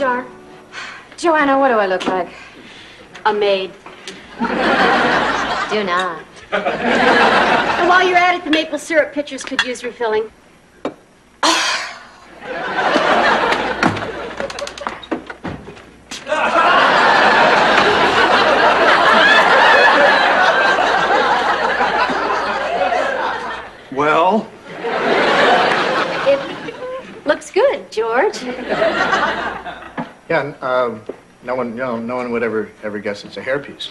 refill this marmalade jar? Joanna, what do I look like? A maid. Do not. And while you're at it, the maple syrup pitchers could use refilling. Well, It looks good, George. Yeah, um, no one, you know, no one would ever, ever guess it's a hairpiece.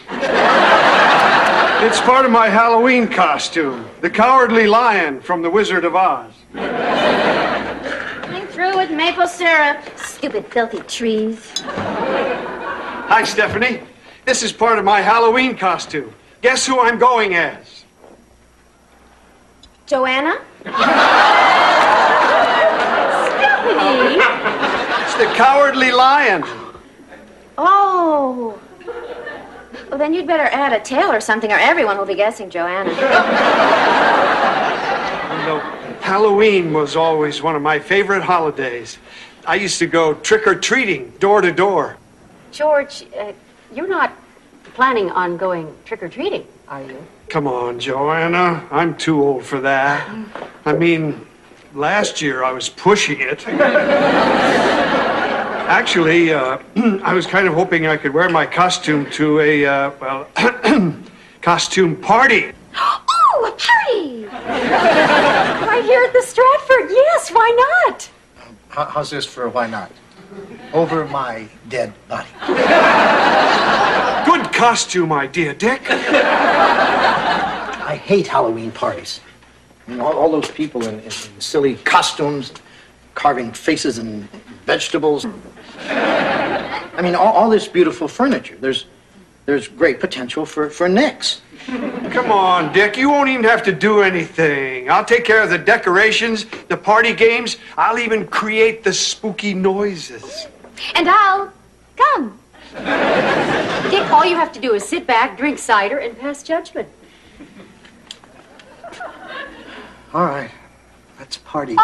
it's part of my Halloween costume. The Cowardly Lion from The Wizard of Oz. Coming through with maple syrup. Stupid, filthy trees. Hi, Stephanie. This is part of my Halloween costume. Guess who I'm going as? Joanna? Stephanie! It's the Cowardly Lion. Oh. Well, then you'd better add a tail or something, or everyone will be guessing Joanna. You know, Halloween was always one of my favorite holidays. I used to go trick or treating, door to door. George, uh, you're not planning on going trick or treating, are you? Come on, Joanna. I'm too old for that. I mean, last year I was pushing it. Actually, uh, I was kind of hoping I could wear my costume to a, uh, well, costume party. Oh, a party! right here at the Stratford. Yes, why not? How, how's this for a why not? Over my dead body. Good costume idea, Dick. I hate Halloween parties. I mean, all, all those people in, in silly costumes, carving faces and vegetables. I mean, all, all this beautiful furniture. There's, there's great potential for, for nicks. Come on, Dick. You won't even have to do anything. I'll take care of the decorations, the party games. I'll even create the spooky noises. And I'll come. Dick, all you have to do is sit back, drink cider, and pass judgment. All right, let's party.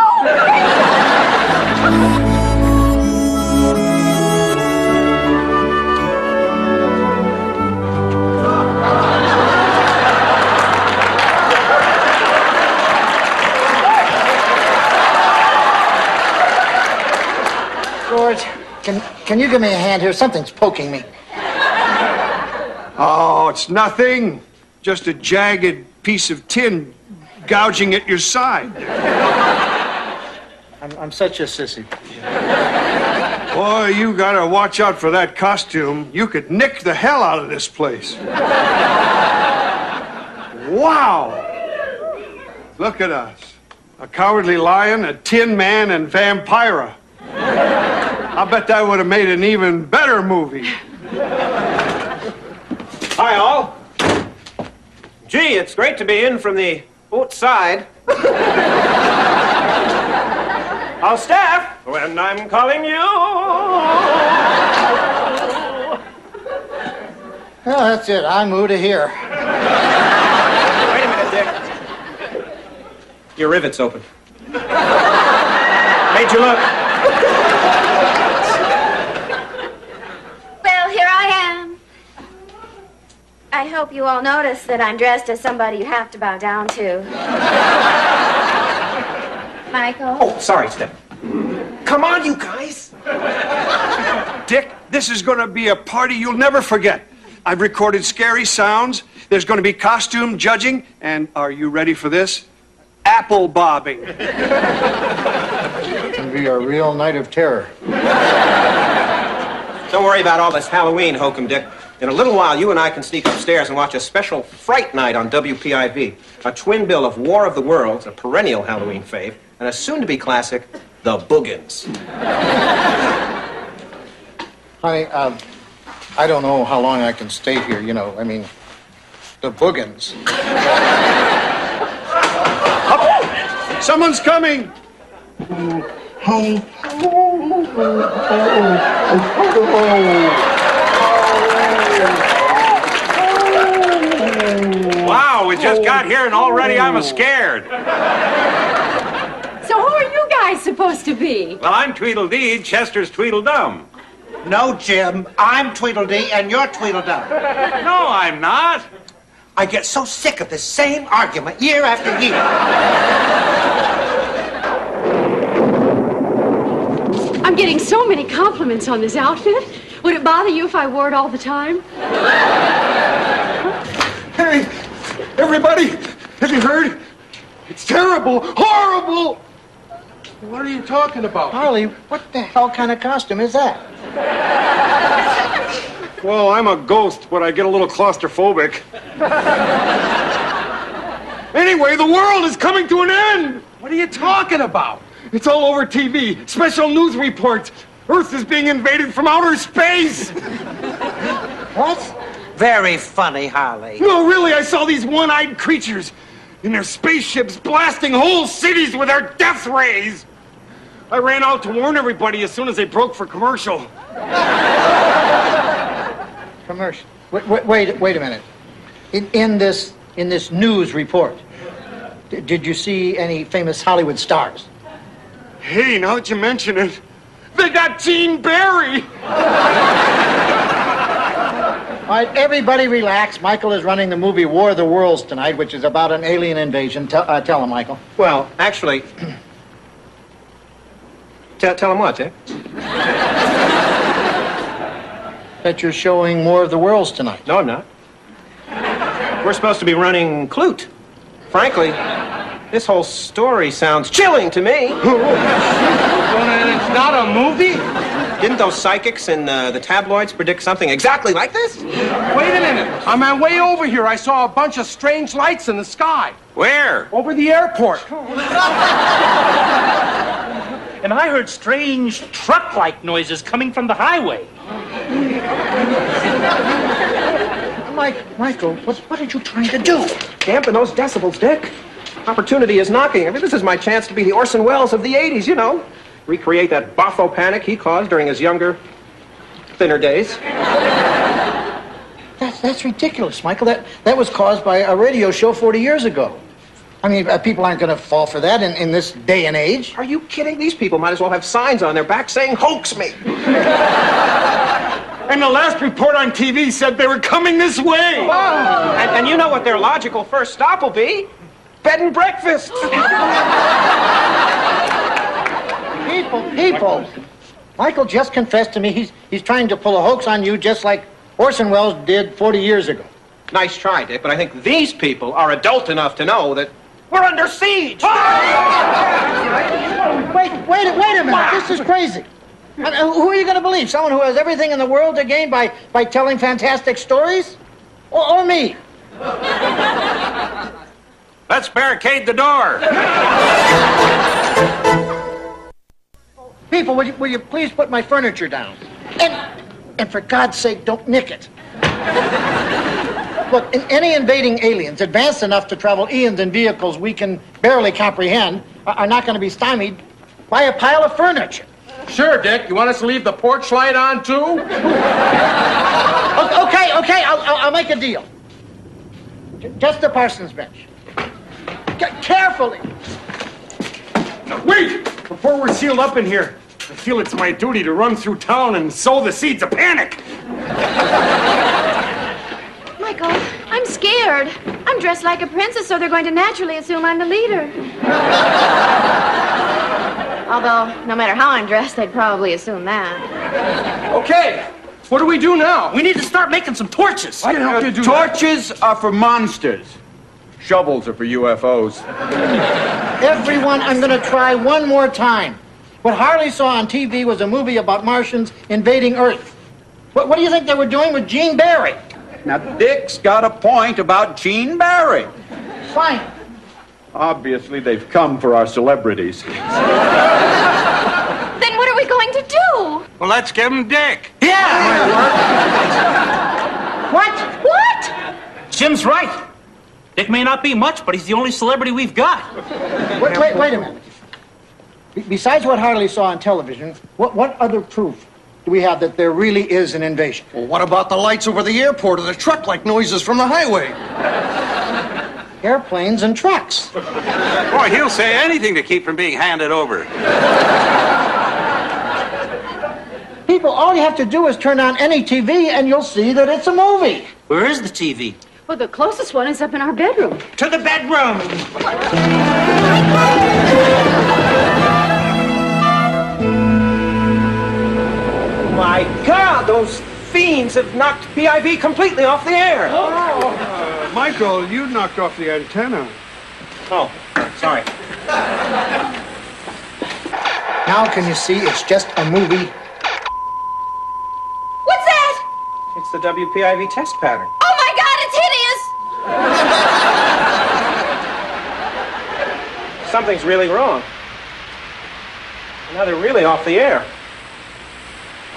George, can, can you give me a hand here? Something's poking me. Oh, it's nothing. Just a jagged piece of tin gouging at your side. I'm, I'm such a sissy. Boy, you gotta watch out for that costume. You could nick the hell out of this place. Wow! Look at us. A cowardly lion, a tin man, and vampira. I bet that would have made an even better movie. Hi, all. Gee, it's great to be in from the outside. I'll staff when I'm calling you. Well, that's it. I moved to here. Wait a minute, Dick. Your rivet's open. Made you look. Well, here I am. I hope you all notice that I'm dressed as somebody you have to bow down to. Michael? Oh, sorry, Step. Come on, you guys. Dick, this is gonna be a party you'll never forget. I've recorded scary sounds. There's gonna be costume judging, and are you ready for this? Apple bobbing. It's gonna be a real night of terror. Don't worry about all this Halloween hokum, Dick. In a little while, you and I can sneak upstairs and watch a special Fright Night on WPIV. A twin bill of War of the Worlds, a perennial Halloween fave, and a soon-to-be classic, The Boogans. Honey, um, I don't know how long I can stay here, you know. I mean, the boogans. Someone's coming. Wow, we just got oh. here and already I'm oh. scared. So who are you guys? Supposed to be? Well, I'm Tweedledee, Chester's Tweedledum. No, Jim. I'm Tweedledee and you're Tweedledum. No, I'm not. I get so sick of this same argument year after year. I'm getting so many compliments on this outfit. Would it bother you if I wore it all the time? Hey, everybody, have you heard? It's terrible, horrible. What are you talking about? Harley, what the hell kind of costume is that? Well, I'm a ghost, but I get a little claustrophobic. anyway, the world is coming to an end. What are you talking about? It's all over TV. Special news reports. Earth is being invaded from outer space. What? Very funny, Harley. No, really, I saw these one-eyed creatures in their spaceships blasting whole cities with their death rays. I ran out to warn everybody as soon as they broke for commercial. Commercial. Wait, wait, wait, wait a minute. In, in this in this news report, d- did you see any famous Hollywood stars? Hey, now that you mention it, they got Gene Barry. All right, everybody relax. Michael is running the movie War of the Worlds tonight, which is about an alien invasion. Tell, uh, tell him, Michael. Well, actually, tell, tell him what, Dick? That you're showing War of the Worlds tonight. No, I'm not. We're supposed to be running Klute. Frankly, this whole story sounds chilling to me. It's not a movie? Didn't those psychics in uh, the tabloids predict something exactly like this? Wait a minute. On my way over here, I saw a bunch of strange lights in the sky. Where? Over the airport. And I heard strange truck like noises coming from the highway. Mike, Michael, what, what are you trying to do? Dampen those decibels, Dick. Opportunity is knocking. I mean, this is my chance to be the Orson Welles of the 80s, you know. Recreate that boffo panic he caused during his younger, thinner days. That's, that's ridiculous, Michael. That, that was caused by a radio show 40 years ago. I mean, uh, people aren't going to fall for that in, in this day and age. Are you kidding? These people might as well have signs on their back saying, hoax me. And the last report on TV said they were coming this way. And, and you know what their logical first stop will be? Bed and breakfast. People, people. Michael just confessed to me he's, he's trying to pull a hoax on you just like Orson Welles did 40 years ago. nice try, Dick, but I think these people are adult enough to know that we're under siege. Wait, wait, wait a minute. This is crazy. I mean, who are you going to believe? Someone who has everything in the world to gain by, by telling fantastic stories? Or, or me? Let's barricade the door. People, will you, will you please put my furniture down? And, and for God's sake, don't nick it. Look, in, any invading aliens advanced enough to travel eons in vehicles we can barely comprehend are, not going to be stymied by a pile of furniture. Sure, Dick. You want us to leave the porch light on, too? Okay, okay, I'll, I'll, I'll make a deal. Just the parson's bench. C- carefully. Wait! Before we're sealed up in here, I feel it's my duty to run through town and sow the seeds of panic. Michael, I'm scared. I'm dressed like a princess, so they're going to naturally assume I'm the leader. Although, no matter how I'm dressed, they'd probably assume that. Okay. What do we do now? We need to start making some torches. I can help you do that. Torches are for monsters. Shovels are for UFOs. Everyone, I'm going to try one more time. What Harley saw on TV was a movie about Martians invading Earth. What, what do you think they were doing with Gene Barry? Now, Dick's got a point about Gene Barry. Fine. Obviously, they've come for our celebrities. Then what are we going to do? Well, let's give him Dick. Yeah! what? What? Jim's right. Dick may not be much, but he's the only celebrity we've got. Wait, wait, wait a minute. Be- Besides what Harley saw on television, what, what other proof do we have that there really is an invasion? Well, what about the lights over the airport or the truck like noises from the highway? airplanes and trucks. Boy, he'll say anything to keep from being handed over. People, all you have to do is turn on any TV and you'll see that it's a movie. Where is the TV? Well, the closest one is up in our bedroom. To the bedroom. My God, those fiends have knocked PIV completely off the air. Uh, Michael, you knocked off the antenna. Oh, sorry. Now can you see it's just a movie? What's that? It's the WPIV test pattern. Oh my God, it's hideous! Something's really wrong. Now they're really off the air.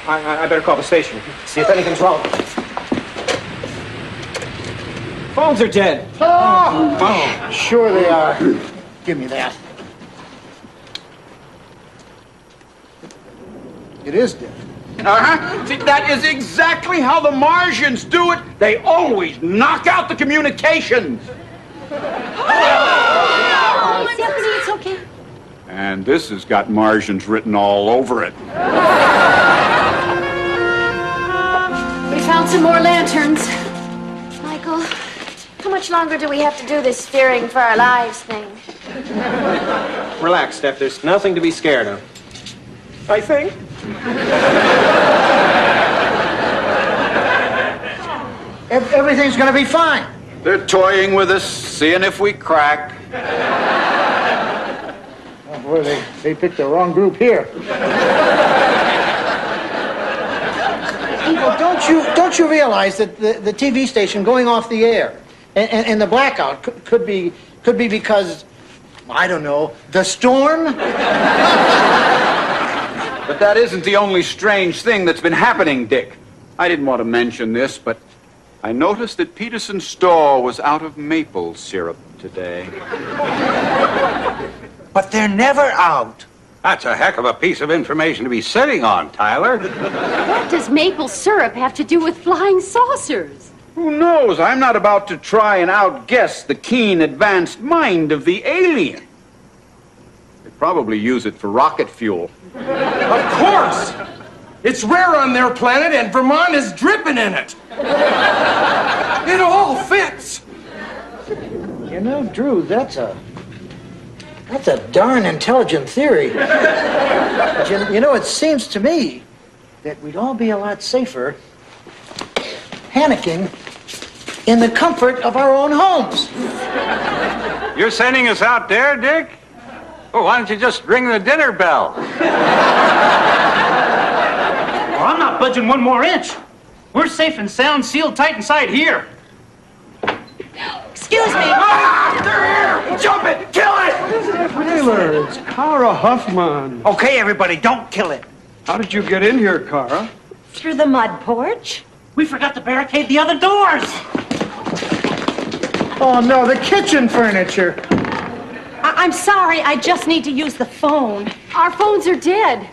I, I, I better call the station, see if anything's wrong. Phones are dead. Oh, sure they are. Give me that. It is dead. Uh-huh. See, that is exactly how the Martians do it. They always knock out the communications. Oh, Stephanie, it's okay. And this has got Martians written all over it. We found some more lanterns. Michael, how much longer do we have to do this fearing for our lives thing? Relax, Steph. There's nothing to be scared of. I think. Everything's going to be fine. They're toying with us, seeing if we crack. Oh, boy, they, they picked the wrong group here. People, don't you don't you realize that the, the TV station going off the air and, and, and the blackout could, could be could be because I don't know the storm. But that isn't the only strange thing that's been happening, Dick. I didn't want to mention this, but I noticed that Peterson's store was out of maple syrup today. But they're never out. That's a heck of a piece of information to be sitting on, Tyler. What does maple syrup have to do with flying saucers? Who knows? I'm not about to try and outguess the keen, advanced mind of the alien. They probably use it for rocket fuel. Of course! It's rare on their planet, and Vermont is dripping in it. It all fits. You know, Drew, that's a that's a darn intelligent theory. But you, you know, it seems to me that we'd all be a lot safer panicking in the comfort of our own homes. You're sending us out there, Dick? Well, why don't you just ring the dinner bell? Well, I'm not budging one more inch. We're safe and sound, sealed tight inside here. Excuse me. Ah, they're here! Jump it! Kill it! Taylor, it's Kara Huffman. Okay, everybody, don't kill it. How did you get in here, Kara? Through the mud porch? We forgot to barricade the other doors. Oh no, the kitchen furniture. I- I'm sorry, I just need to use the phone. Our phones are dead.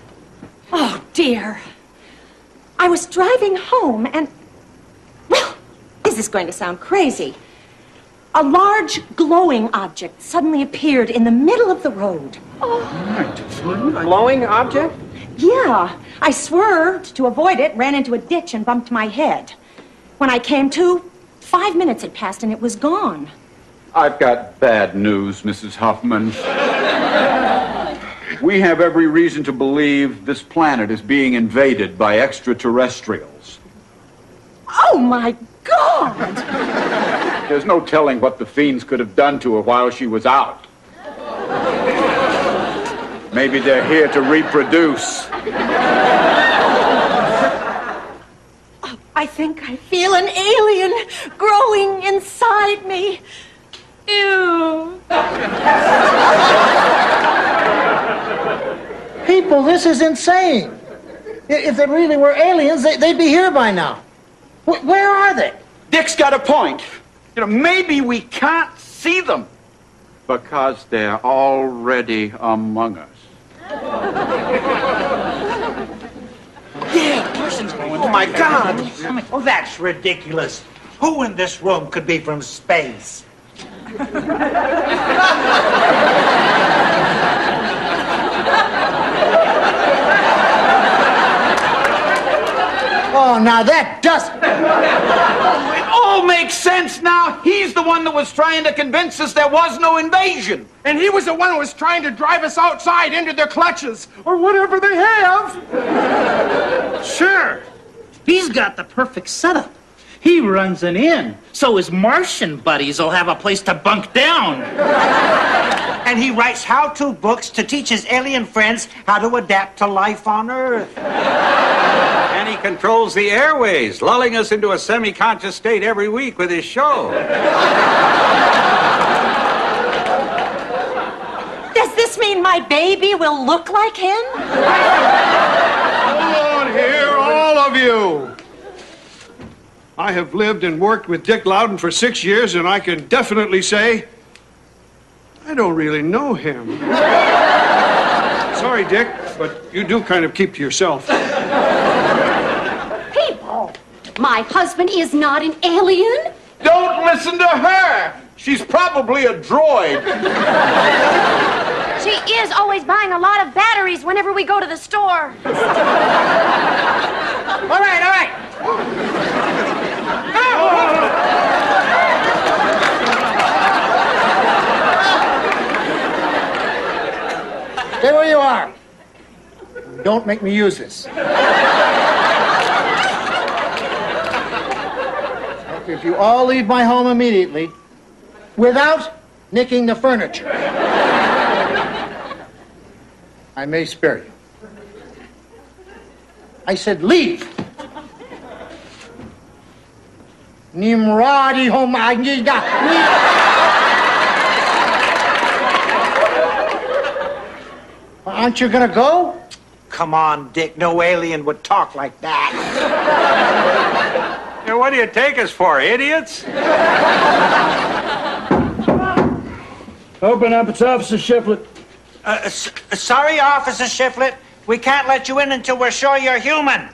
Oh, dear. I was driving home and. Well, this is going to sound crazy. A large glowing object suddenly appeared in the middle of the road. Oh. Glowing object? Yeah, I swerved to avoid it, ran into a ditch, and bumped my head. When I came to, five minutes had passed and it was gone. I've got bad news, Mrs. Huffman. We have every reason to believe this planet is being invaded by extraterrestrials. Oh, my God! There's no telling what the fiends could have done to her while she was out. Maybe they're here to reproduce. I think I feel an alien growing inside me. Ew. People, this is insane. If they really were aliens, they, they'd be here by now. Where are they? Dick's got a point. You know, maybe we can't see them because they're already among us. Yeah, persons. Oh my God! Oh, that's ridiculous. Who in this room could be from space? Oh, now that does it. It all makes sense now. He's the one that was trying to convince us there was no invasion. And he was the one who was trying to drive us outside into their clutches, or whatever they have. Sure. He's got the perfect setup. He runs an inn, so his Martian buddies will have a place to bunk down. And he writes how-to books to teach his alien friends how to adapt to life on Earth. And he controls the airways, lulling us into a semi-conscious state every week with his show. Does this mean my baby will look like him? Hold on here, all of you. I have lived and worked with Dick Loudon for six years, and I can definitely say I don't really know him. Sorry, Dick, but you do kind of keep to yourself. People, my husband is not an alien. Don't listen to her. She's probably a droid. She is always buying a lot of batteries whenever we go to the store. All right, all right. Stay where you are. Don't make me use this. If you all leave my home immediately without nicking the furniture, I may spare you. I said leave. Nimrodi home. Aren't you gonna go? Come on, Dick. No alien would talk like that. Yeah, what do you take us for, idiots? Open up, it's Officer Shiflett. Uh, s- sorry, Officer Shiflett. We can't let you in until we're sure you're human.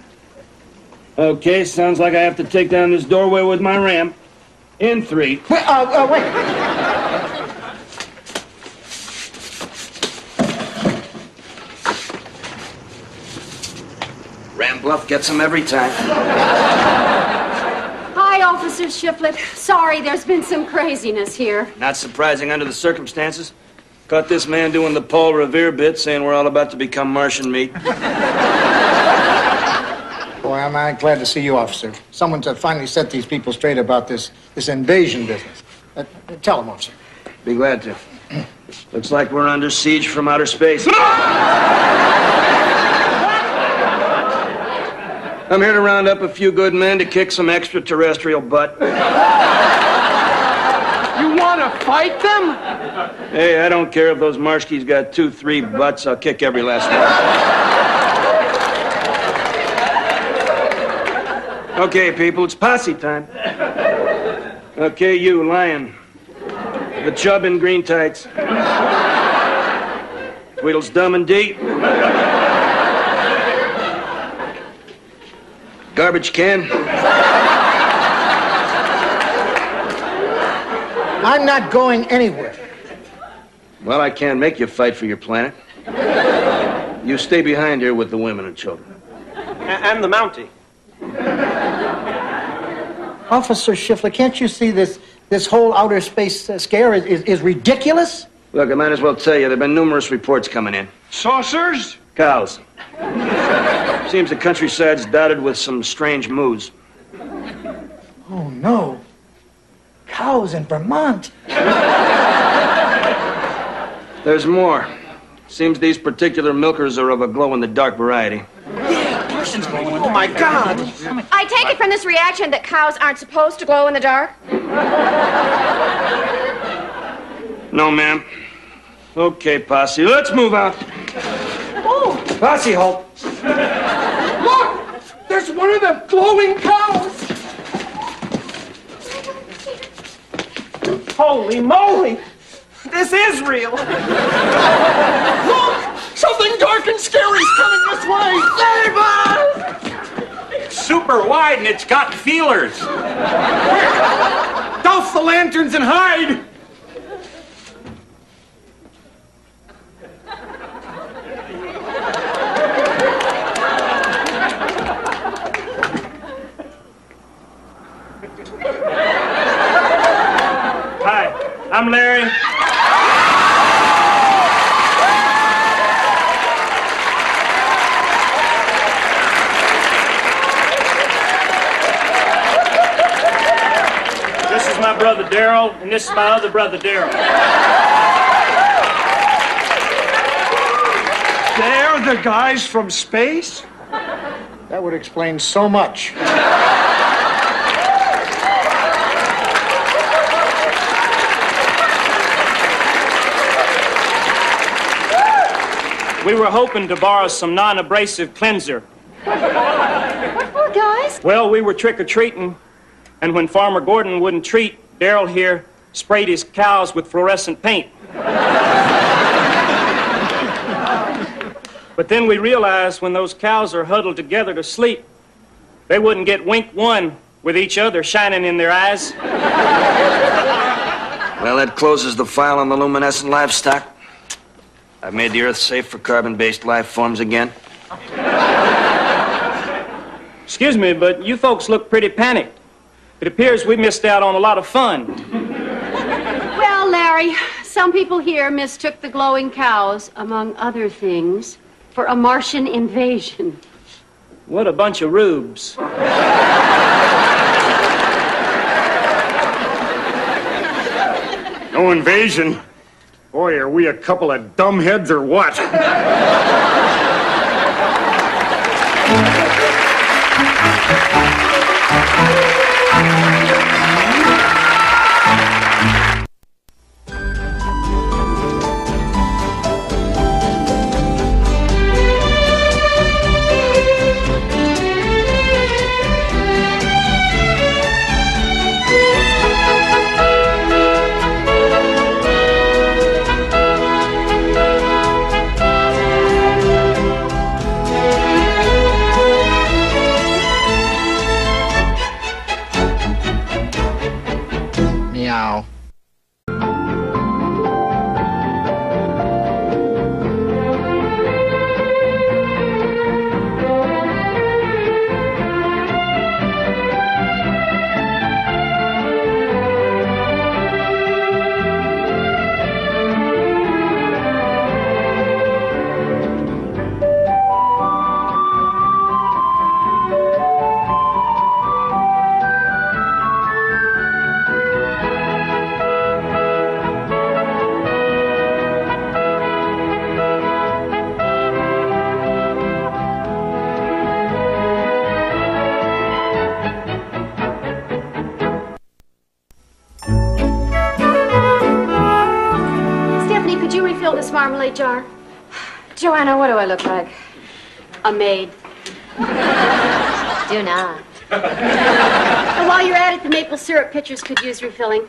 Okay, sounds like I have to take down this doorway with my ramp. In three. Wait, uh, uh, wait. Ram Bluff gets him every time. Hi, Officer Shiflett. Sorry, there's been some craziness here. Not surprising under the circumstances. Caught this man doing the Paul Revere bit, saying we're all about to become Martian meat. Boy, I'm, I'm glad to see you, officer. Someone to finally set these people straight about this, this invasion business. Uh, tell them, officer. Be glad to. Looks like we're under siege from outer space. I'm here to round up a few good men to kick some extraterrestrial butt. You want to fight them? Hey, I don't care if those Marshkis got two, three butts. I'll kick every last one. Okay, people, it's posse time. Okay, you, Lion. The chub in green tights. Tweedle's dumb and deep. Garbage can. I'm not going anywhere. Well, I can't make you fight for your planet. You stay behind here with the women and children. And the Mountie. Officer Schiffler, can't you see this, this whole outer space uh, scare is, is, is ridiculous? Look, I might as well tell you, there have been numerous reports coming in. Saucers? Cows. Seems the countryside's dotted with some strange moos. Oh, no. Cows in Vermont. There's more. Seems these particular milkers are of a glow-in-the-dark variety. Oh, my God. I take it from this reaction that cows aren't supposed to glow in the dark. No, ma'am. Okay, posse, let's move out. Posse, halt. look! There's one of them glowing cows. Holy moly! This is real. Look! Something dark and scary's coming this way. Save us! Super wide and it's got feelers. Douse the lanterns and hide. I'm Larry. This is my brother Darryl, this my other brother Darryl. They're the guys from space? That would explain so much. We were hoping to borrow some non-abrasive cleanser. What for, guys? Well, we were trick-or-treating, and when Farmer Gordon wouldn't treat, Darryl here sprayed his cows with fluorescent paint. but then we realized when those cows are huddled together to sleep, they wouldn't get wink one with each other shining in their eyes. Well, that closes the file on the luminescent livestock. I've made the Earth safe for carbon-based life forms again. Excuse me, but you folks look pretty panicked. It appears we missed out on a lot of fun. Well, Larry, some people here mistook the glowing cows, among other things, for a Martian invasion. What a bunch of rubes. No invasion. Boy, are we a couple of dumbheads or what? Meow. Jar? Joanna, what do I look like? A maid. Do not. And while you're at it, the maple syrup pitchers could use refilling.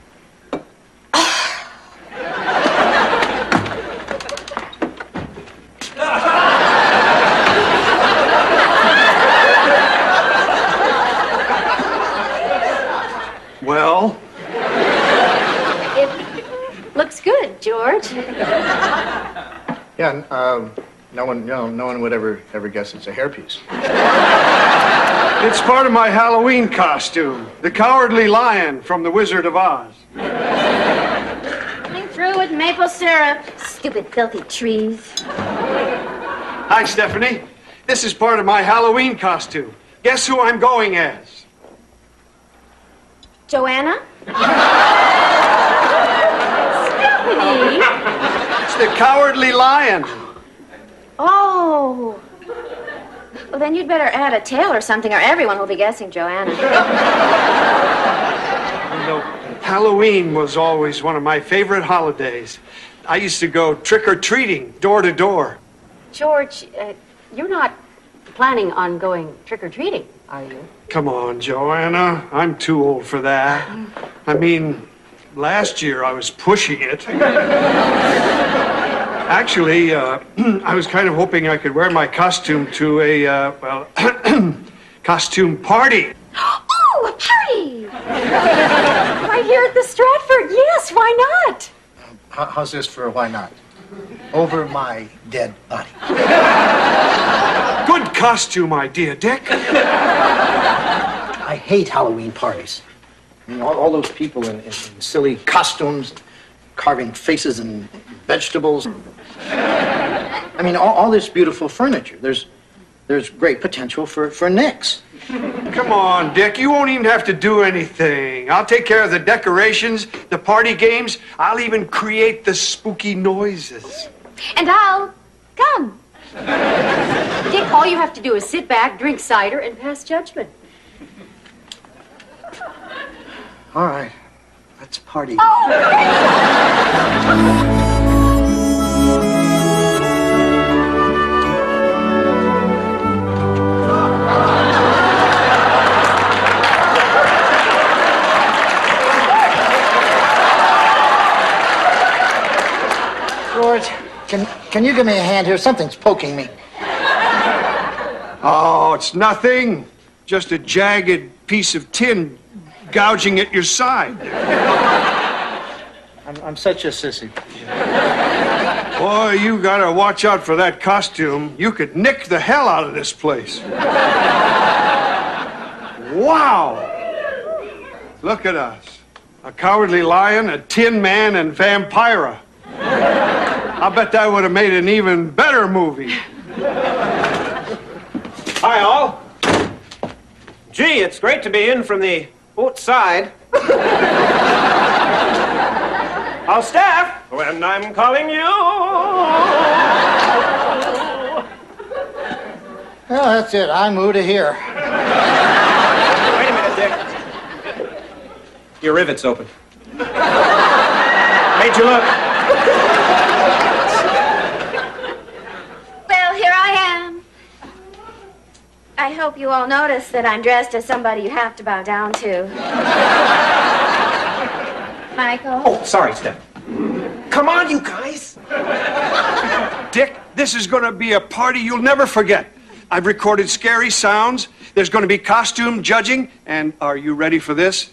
Well, looks good, George. Yeah, um, no one, no, no one would ever, ever guess it's a hairpiece. it's part of my Halloween costume. The Cowardly Lion from The Wizard of Oz. Coming through with maple syrup. Stupid, filthy trees. Hi, Stephanie. This is part of my Halloween costume. Guess who I'm going as? Joanna? Stephanie! It's the Cowardly Lion. Oh. Well, then you'd better add a tail or something, or everyone will be guessing Joanna. You know, Halloween was always one of my favorite holidays. I used to go trick or treating, door to door. George, uh, you're not planning on going trick or treating, are you? Come on, Joanna. I'm too old for that. I mean, last year I was pushing it. Actually, uh, I was kind of hoping I could wear my costume to a, uh, well, costume party. Oh, a party! right here at the Stratford. Yes, why not? How, how's this for a why not? Over my dead body. Good costume idea, Dick. I hate Halloween parties. I mean, all, all those people in, in, in silly costumes, carving faces and vegetables. I mean, all, all this beautiful furniture. There's, there's great potential for, for nicks. Come on, Dick. You won't even have to do anything. I'll take care of the decorations, the party games. I'll even create the spooky noises. And I'll come. Dick, all you have to do is sit back, drink cider, and pass judgment. All right, let's party. George, can, can you give me a hand here? Something's poking me. Oh, it's nothing. Just a jagged piece of tin gouging at your side. I'm, I'm such a sissy. Boy, you gotta watch out for that costume. You could nick the hell out of this place. Wow! Look at us. A cowardly lion, a tin man, and Vampira. I bet that would have made an even better movie. Hi, all. Gee, it's great to be in from the outside. I'll staff when I'm calling you. Well, that's it. I moved to here. Wait a minute, Dick. Your rivet's open. Made you look. Well, here I am. I hope you all notice that I'm dressed as somebody you have to bow down to. Michael? Oh, sorry, Steph. Come on, you guys. Dick, this is gonna be a party you'll never forget. I've recorded scary sounds. There's gonna be costume judging, and are you ready for this?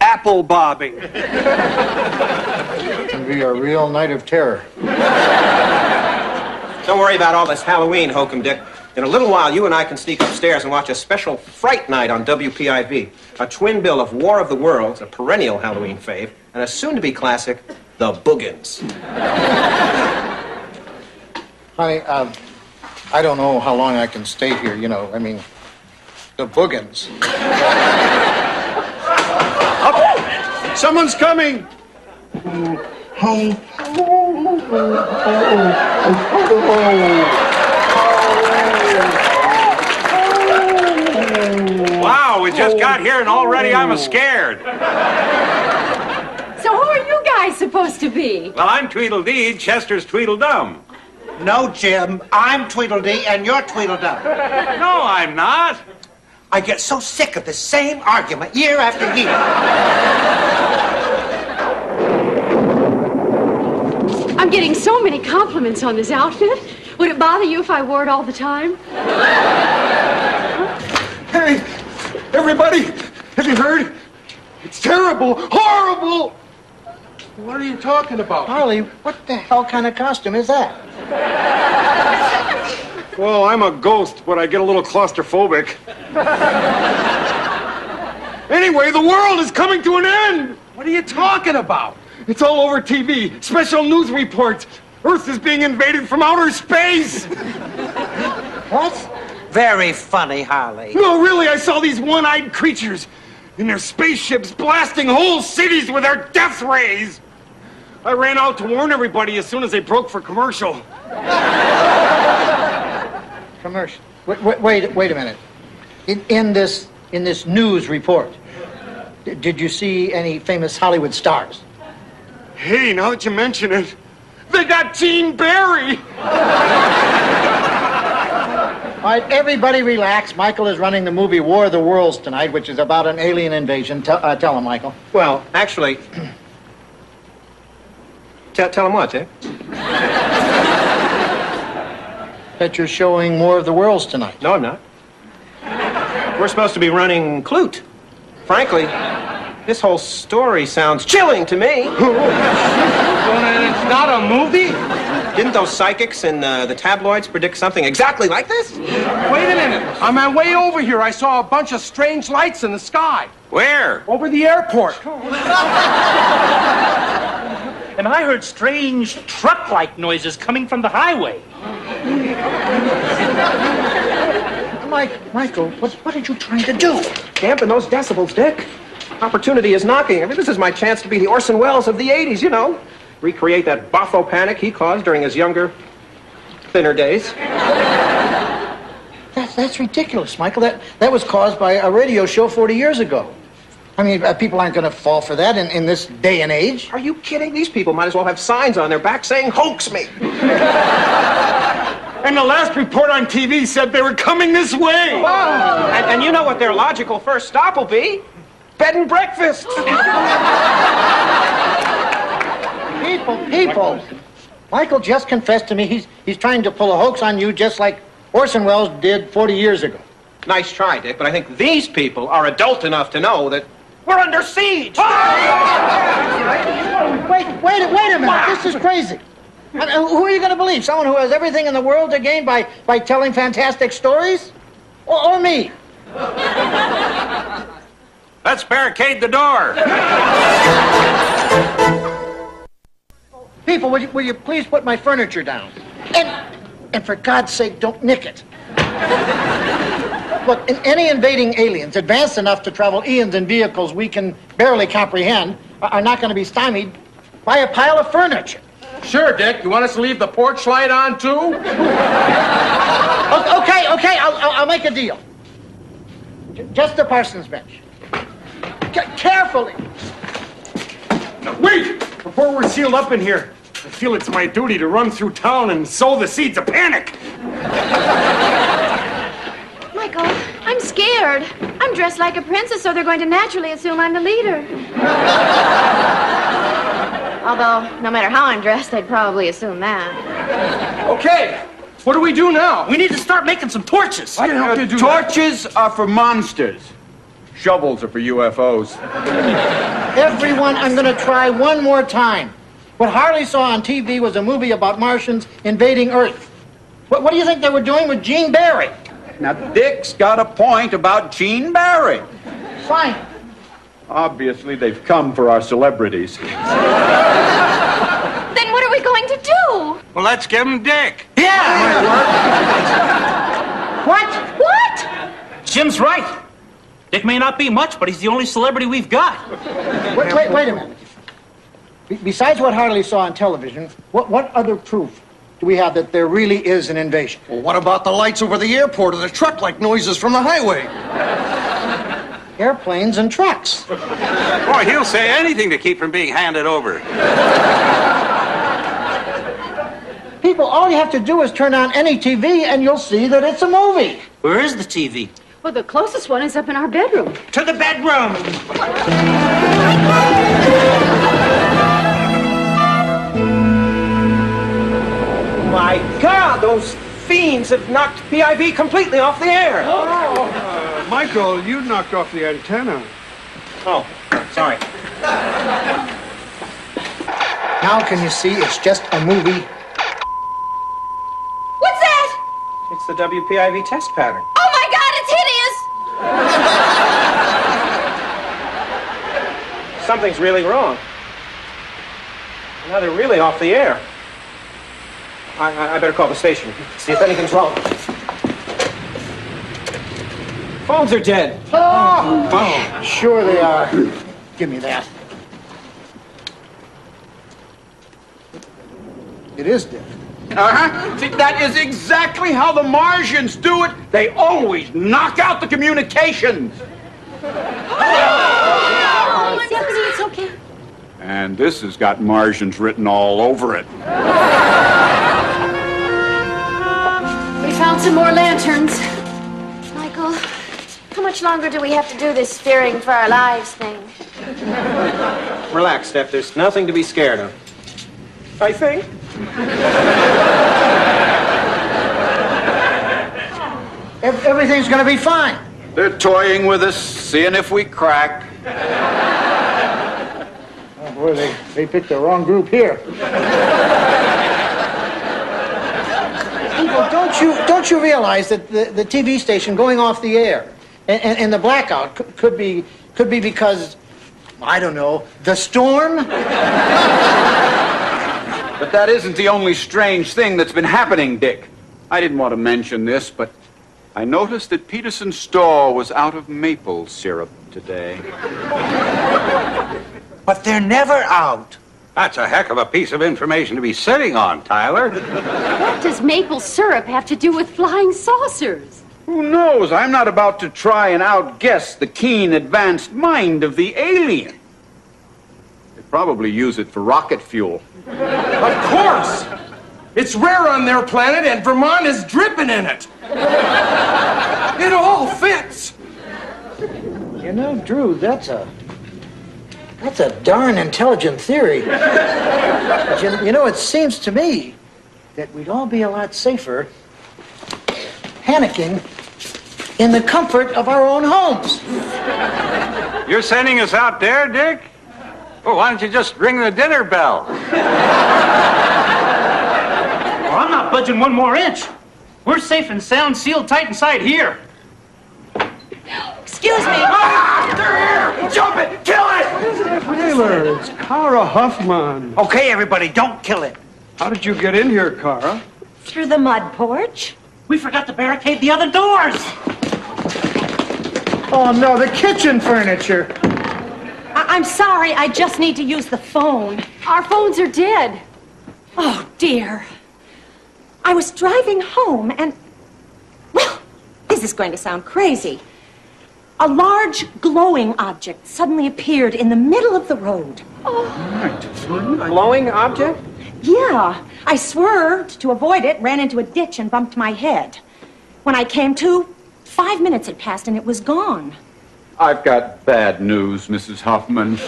Apple bobbing. It's gonna be a real night of terror. Don't worry about all this Halloween hokum, Dick. In a little while, you and I can sneak upstairs and watch a special Fright Night on WPIV. A twin bill of War of the Worlds, a perennial Halloween fave, and a soon-to-be classic, The Boogans. Honey, um, I don't know how long I can stay here, you know. I mean, the boogans. Someone's coming. Wow, we just got here and already I'm oh. scared. So who are you guys supposed to be? Well, I'm Tweedledee, Chester's Tweedledum. No, Jim, I'm Tweedledee and you're Tweedledum. No, I'm not. I get so sick of the same argument year after year. I'm getting so many compliments on this outfit. Would it bother you if I wore it all the time? Hey, everybody, have you heard? It's terrible, horrible. What are you talking about? Harley, what the hell kind of costume is that? Well, I'm a ghost, but I get a little claustrophobic. anyway, the world is coming to an end. What are you talking about? It's all over TV. Special news reports. Earth is being invaded from outer space. What? Very funny, Harley. No, really, I saw these one-eyed creatures in their spaceships blasting whole cities with their death rays. I ran out to warn everybody as soon as they broke for commercial. Commercial. Wait, wait, wait, wait a minute. In, in this in this news report, d- did you see any famous Hollywood stars? Hey, now that you mention it, they got Gene Barry. All right, everybody relax. Michael is running the movie War of the Worlds tonight, which is about an alien invasion. Tell, uh, tell him, Michael. Well, actually, tell, tell him what, Dick? That you're showing War of the Worlds tonight. No, I'm not. We're supposed to be running Klute. Frankly, this whole story sounds chilling to me. It's not a movie? Didn't those psychics in uh, the tabloids predict something exactly like this? Wait a minute. On my way over here, I saw a bunch of strange lights in the sky. Where? Over the airport. and I heard strange truck-like noises coming from the highway. Mike, Michael, what, what are you trying to do? Dampen those decibels, Dick. Opportunity is knocking. I mean, this is my chance to be the Orson Welles of the 80s, you know. Recreate that boffo panic he caused during his younger, thinner days. That's, that's ridiculous, Michael. That, that was caused by a radio show 40 years ago. I mean, uh, people aren't going to fall for that in, in this day and age. Are you kidding? These people might as well have signs on their back saying, hoax me. And the last report on TV said they were coming this way. And, and you know what their logical first stop will be? Bed and breakfast. People, people. Michael just confessed to me he's, he's trying to pull a hoax on you just like Orson Welles did 40 years ago. Nice try, Dick, but I think these people are adult enough to know that we're under siege. Wait, wait, wait a minute. This is crazy. I mean, who are you going to believe? Someone who has everything in the world to gain by, by telling fantastic stories? Or, or me? Let's barricade the door. People, will you, will you please put my furniture down? And, and for God's sake, don't nick it. Look, in- any invading aliens advanced enough to travel eons in vehicles we can barely comprehend are not going to be stymied by a pile of furniture. Sure, Dick. You want us to leave the porch light on, too? Okay, okay, I'll, I'll, make a deal. J- just the parson's bench. C- carefully. Wait! Before we're sealed up in here, I feel it's my duty to run through town and sow the seeds of panic. Michael, I'm scared. I'm dressed like a princess, so they're going to naturally assume I'm the leader. Although, no matter how I'm dressed, they'd probably assume that. Okay, what do we do now? We need to start making some torches. I can help you do Torches are for monsters. Shovels are for UFOs. Everyone, I'm going to try one more time. What Harley saw on TV was a movie about Martians invading Earth. What, what do you think they were doing with Gene Barry? Now, Dick's got a point about Gene Barry. Fine. Obviously, they've come for our celebrities. Then what are we going to do? Well, let's give him Dick. Yeah! what? What? Jim's right. Dick may not be much, but he's the only celebrity we've got. Wait, wait, wait a minute. Be- besides what Harley saw on television, what, what other proof do we have that there really is an invasion? Well, what about the lights over the airport and the truck-like noises from the highway? Airplanes and trucks. Boy, he'll say anything to keep from being handed over. People, all you have to do is turn on any TV and you'll see that it's a movie. Where is the TV? Well, the closest one is up in our bedroom. To the bedroom. My God, those fiends have knocked PIV completely off the air. Uh, Michael, you knocked off the antenna. Oh, sorry. Now can you see it's just a movie? What's that? It's the WPIV test pattern. Oh my God, it's hideous! Something's really wrong. Now they're really off the air. I, I, I better call the station, see if anything's wrong. Phones are dead. Oh, sure they are. Give me that. It is dead. Uh-huh. See, that is exactly how the Martians do it. They always knock out the communications. Oh, it's it's okay. And this has got Martians written all over it. We found some more lanterns. Michael, how much longer do we have to do this fearing for our lives thing? Relax, Steph. There's nothing to be scared of. I think. Everything's going to be fine. They're toying with us, seeing if we crack. Oh, boy, they, they picked the wrong group here. People, don't you, don't you realize that the, the TV station going off the air and, and, and the blackout could, could, be, could be because, I don't know, the storm? But that isn't the only strange thing that's been happening, Dick. I didn't want to mention this, but I noticed that Peterson's store was out of maple syrup today. But they're never out. That's a heck of a piece of information to be sitting on, Tyler. What does maple syrup have to do with flying saucers? Who knows? I'm not about to try and outguess the keen, advanced mind of the alien. They probably use it for rocket fuel. Of course! It's rare on their planet, and Vermont is dripping in it. It all fits. You know, Drew, that's a that's a darn intelligent theory. But you, you know, it seems to me that we'd all be a lot safer panicking in the comfort of our own homes. You're sending us out there, Dick? Well, why don't you just ring the dinner bell? Well, I'm not budging one more inch. We're safe and sound, sealed tight inside here. Excuse me. Ah, they're here! Jump it! Kill it! Taylor, it's Kara Huffman. Okay, everybody, don't kill it. How did you get in here, Kara? Through the mud porch. We forgot to barricade the other doors. Oh no, the kitchen furniture. I- I'm sorry, I just need to use the phone. Our phones are dead. Oh, dear. I was driving home and. Well, this is going to sound crazy. A large glowing object suddenly appeared in the middle of the road. Oh. Glowing object? Yeah, I swerved to avoid it, ran into a ditch, and bumped my head. When I came to, five minutes had passed and it was gone. I've got bad news, Mrs. Huffman.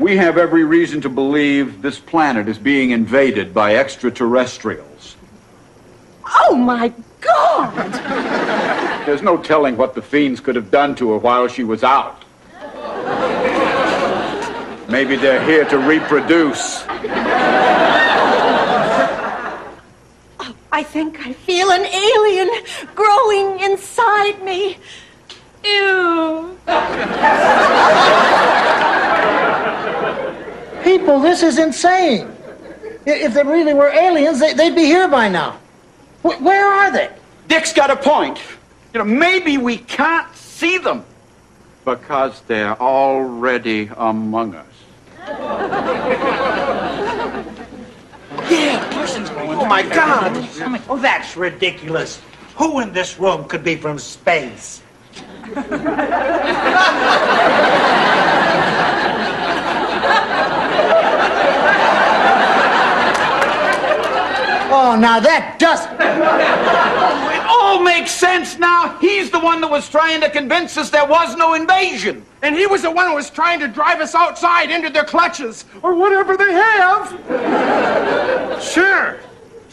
We have every reason to believe this planet is being invaded by extraterrestrials. Oh, my God! There's no telling what the fiends could have done to her while she was out. Maybe they're here to reproduce. I think I feel an alien growing inside me. Ew. People, this is insane. If they really were aliens, they, they'd be here by now. Where are they? Dick's got a point. You know, maybe we can't see them because they're already among us. Yeah, Parsons. Oh, my God. Oh, that's ridiculous. Who in this room could be from space? Oh, now that doesn't. It all makes sense now. He's the one that was trying to convince us there was no invasion. And he was the one who was trying to drive us outside into their clutches, or whatever they have. Sure.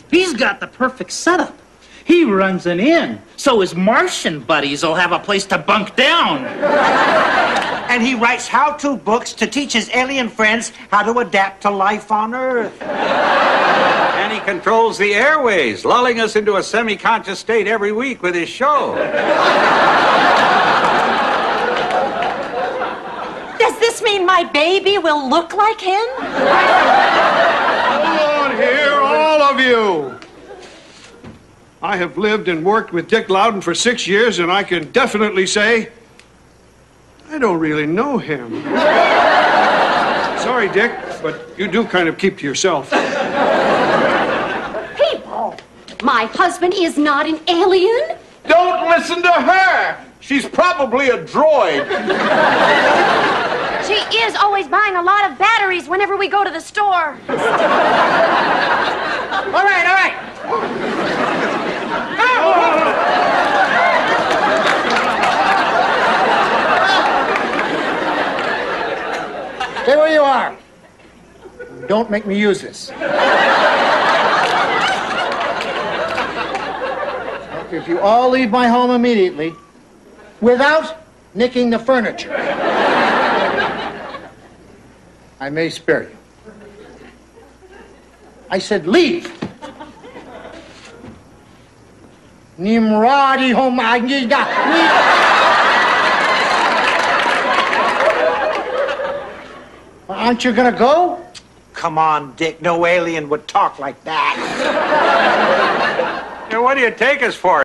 He's got the perfect setup. He runs an inn, so his Martian buddies will have a place to bunk down. and he writes how-to books to teach his alien friends how to adapt to life on Earth. And he controls the airways, lulling us into a semi conscious state every week with his show. Does this mean my baby will look like him? Hold on here, all of you. I have lived and worked with Dick Loudon for six years, and I can definitely say I don't really know him. Sorry, Dick, but you do kind of keep to yourself. People, my husband is not an alien. Don't listen to her. She's probably a droid. She is always buying a lot of batteries whenever we go to the store. All right, all right. Stay where you are. Don't make me use this. If you all leave my home immediately without nicking the furniture, I may spare you. I said leave. Nimrodi home. Aren't you gonna go? come on, Dick. No alien would talk like that. And what do you take us for?